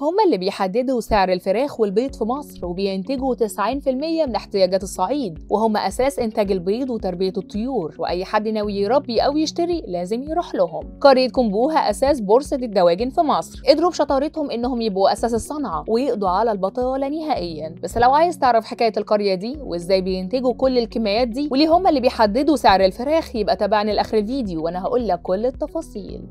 هما اللي بيحددوا سعر الفراخ والبيض في مصر وبينتجوا 90% من احتياجات الصعيد. وهم أساس إنتاج البيض وتربية الطيور. وأي حد ناوي يربي أو يشتري لازم يروح لهم. قرية كومبوها أساس بورصة الدواجن في مصر. قدروا بشطارتهم إنهم يبقوا أساس الصنعة ويقضوا على البطالة نهائيا. بس لو عايز تعرف حكاية القرية دي وإزاي بينتجوا كل الكميات دي وليه هما اللي بيحددوا سعر الفراخ يبقى تابعني لآخر الفيديو وأنا هقول لك كل التفاصيل.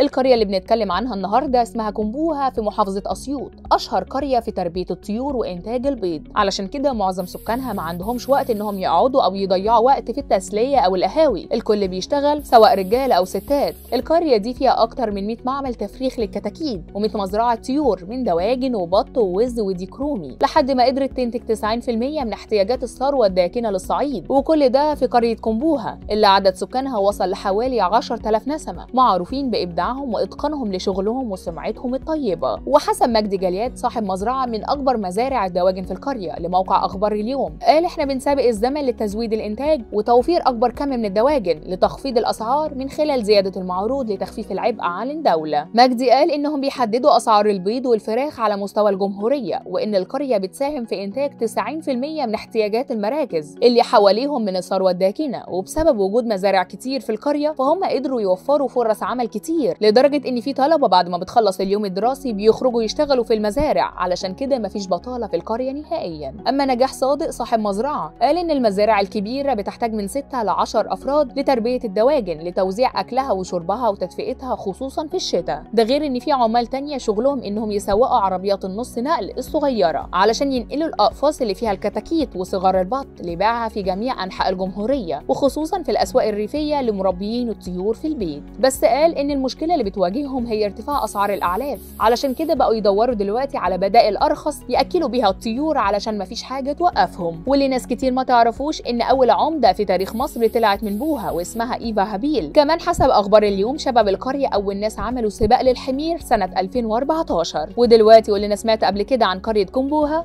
القرية اللي بنتكلم عنها النهاردة اسمها كومبوها في محافظة أسيوط. أشهر قرية في تربية الطيور وإنتاج البيض. علشان كده معظم سكانها ما عندهمش وقت إنهم يقعدوا أو يضيعوا وقت في التسلية أو القهاوي. الكل بيشتغل سواء رجالة أو ستات. القرية دي فيها أكتر من 100 معمل تفريخ للكتاكيت و100 مزرعة طيور من دواجن وبط ووز وديك رومي لحد ما قدرت تنتج 90% من احتياجات الثروة الداكنة للصعيد. وكل ده في قرية كومبوها اللي عدد سكانها وصل لحوالي 10000 نسمة معروفين بإبداع إبداعهم وإتقانهم لشغلهم وسمعتهم الطيبة. وحسب مجدي جليات صاحب مزرعة من أكبر مزارع الدواجن في القرية لموقع أخبار اليوم. قال إحنا بنسابق الزمن لتزويد الإنتاج وتوفير أكبر كم من الدواجن لتخفيض الأسعار من خلال زيادة المعروض لتخفيف العبء عن الدولة. مجدي قال إنهم بيحددوا أسعار البيض والفراخ على مستوى الجمهورية وإن القرية بتساهم في إنتاج 90% من احتياجات المراكز اللي حواليهم من الثروة الداكنة. وبسبب وجود مزارع كتير في القرية فهم قدروا يوفروا فرص عمل كتير لدرجة إن في طلبة بعد ما بتخلص اليوم الدراسي بيخرجوا يشتغلوا في المزارع علشان كده مفيش بطالة في القرية نهائيا. أما نجاح صادق صاحب مزرعة قال إن المزارع الكبيرة بتحتاج من 6 ل 10 أفراد لتربية الدواجن لتوزيع أكلها وشربها وتدفئتها خصوصا في الشتاء. ده غير إن في عمال تانية شغلهم إنهم يسوقوا عربيات النص نقل الصغيرة علشان ينقلوا الأقفاص اللي فيها الكتاكيت وصغار البط لبيعها في جميع أنحاء الجمهورية وخصوصا في الأسواق الريفية لمربيين الطيور في البيت. بس قال إن المشكلة اللي بتواجههم هي ارتفاع أسعار الأعلاف علشان كده بقوا يدوروا دلوقتي على بدائل أرخص يأكلوا بيها الطيور علشان مفيش حاجة توقفهم. واللي ناس كتير ما تعرفوش إن أول عمدة في تاريخ مصر طلعت من بوها واسمها إيفا هابيل. كمان حسب أخبار اليوم شباب القرية اول ناس عملوا سباق للحمير سنة 2014 ودلوقتي واللي أنا سمعت قبل كده عن قرية كومبوها